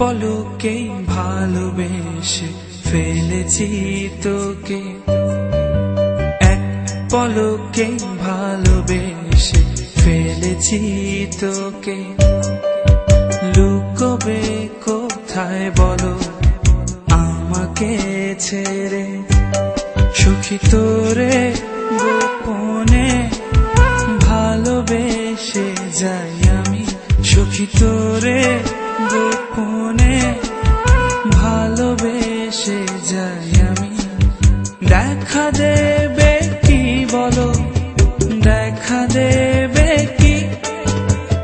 পলকে ভালোবেসে ফেলেছি তোকে? এক পলকে ভালোবেসে ফেলেছি তোকে? লুকবে কোথায় বলো? আমাকে ছেড়ে। সুখী তোরে গোপনে ভালোবেসে যাই আমি। সুখী তোরে গোপনে ভালোবেসে যাই আমি। দেখা দেবে কি বলো? দেখা দেবে কি?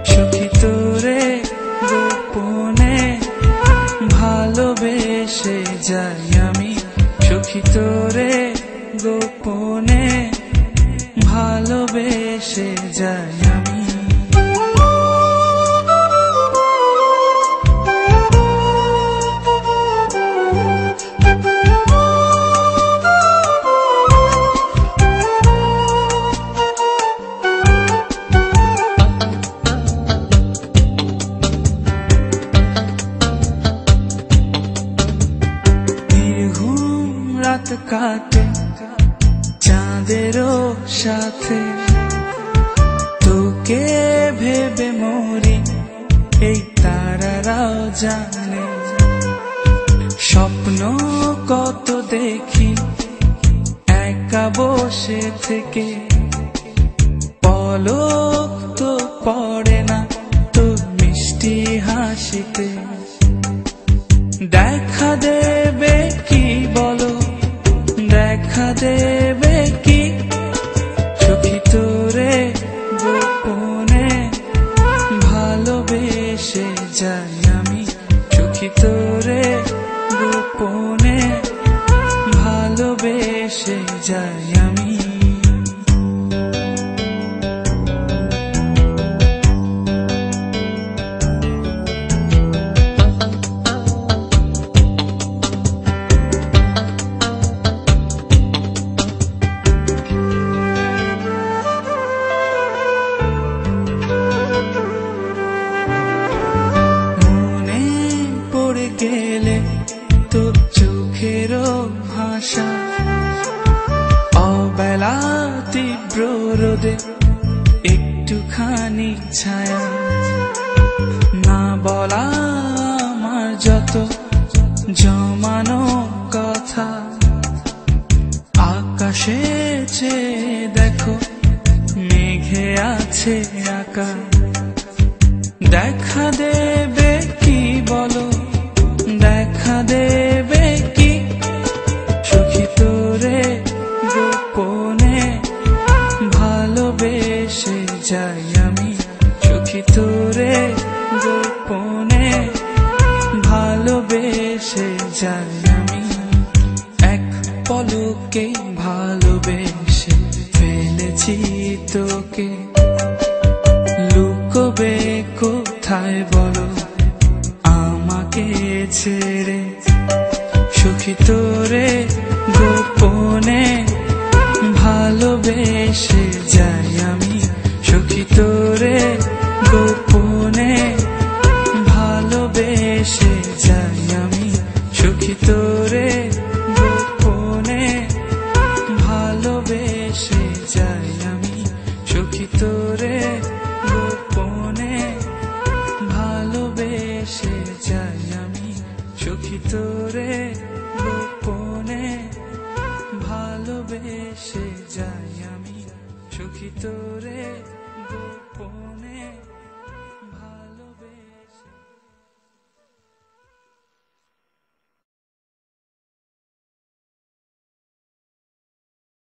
সুখী তোরে গোপনে ভালোবেসে যাই আমি। সুখী তোরে গোপনে ভালোবেসে যাই রাত কাটে চাঁদেরও সাথে। তোকে ভেবে মরি, এই তারারাও জানে। স্বপ্ন কত দেখি, একা বসে থেকে। পলক তো পড়ে না তো মিষ্টি হাসিতে। গোপনে ভালোবেসে যাই একটুখানি ছায়া। না বলা আমার যত জমানো কথা। আকাশে চেয়ে দেখো, মেঘে আছে আকা দেখা দেবে ভালোবেসে যাই আমি। এক পলকে ভালোবেসে ফেলেছি তোকে। লুকোবে কোথায় বলো? আমাকে ছেড়ে সুখী তোরে গোপনে সুখী তোরে গোপনে ভালোবেসে যাই আমি। সুখী তোরে গোপনে ভালোবেসে যাই আমি। সুখী তোরে গোপনে ভালোবেসে যাই আমি। সুখী তোরে